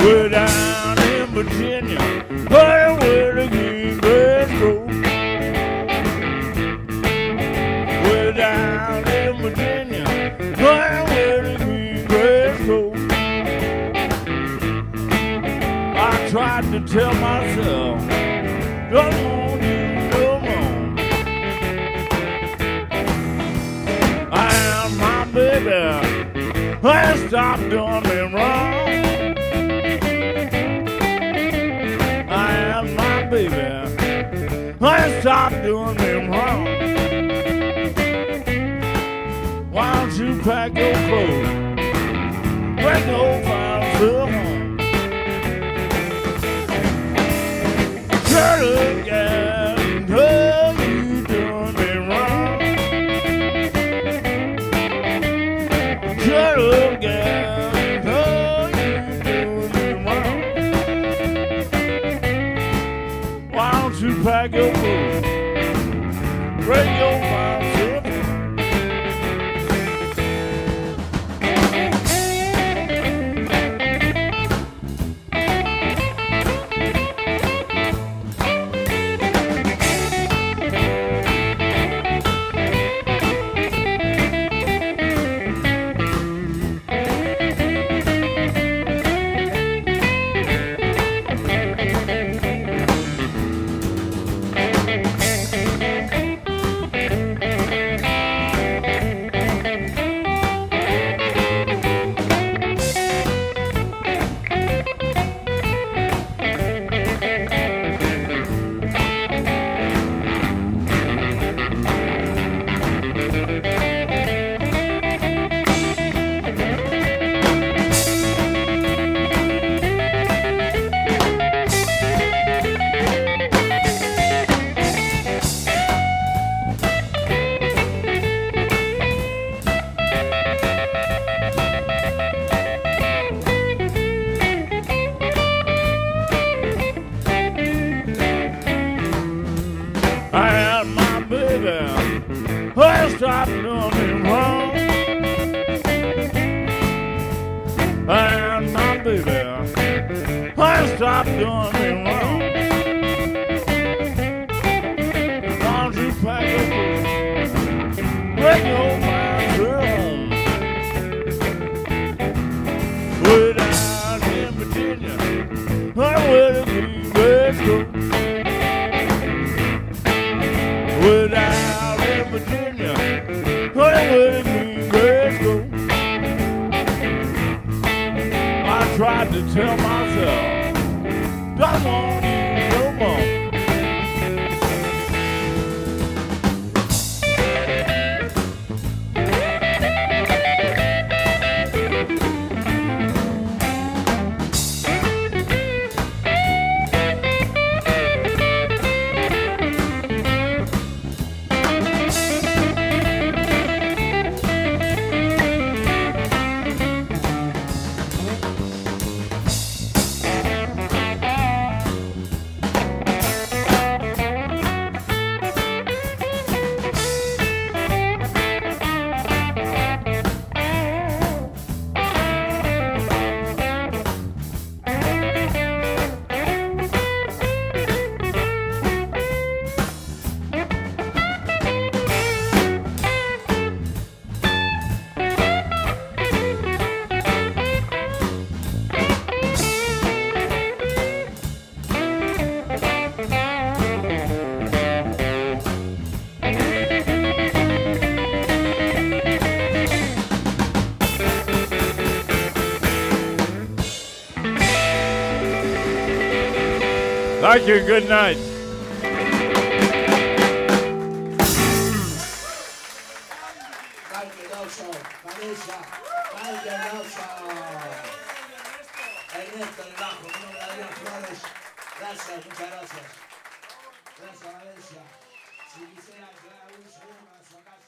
Way down in Virginia, where where the green grass grows. Way down in Virginia, where where the green grass grows. I tried to tell myself, don't want you no more. I am my baby, I stopped doing me wrong. I stop doing me wrong. Why don't you pack your clothes, files to home? Shut up, oh, you doing me wrong. Shut up, you pack your clothes, I doing me wrong. I had my baby. I stopped doing me wrong. Don't you pack your clothes? Bring your mind home. Way down in Virginia, the green grass grows. Way down in Virginia, tried to tell myself, don't want you no more. Thank you. Good night. Gracias, muchas gracias. Gracias, Valencia. Si quisiera, un segundo.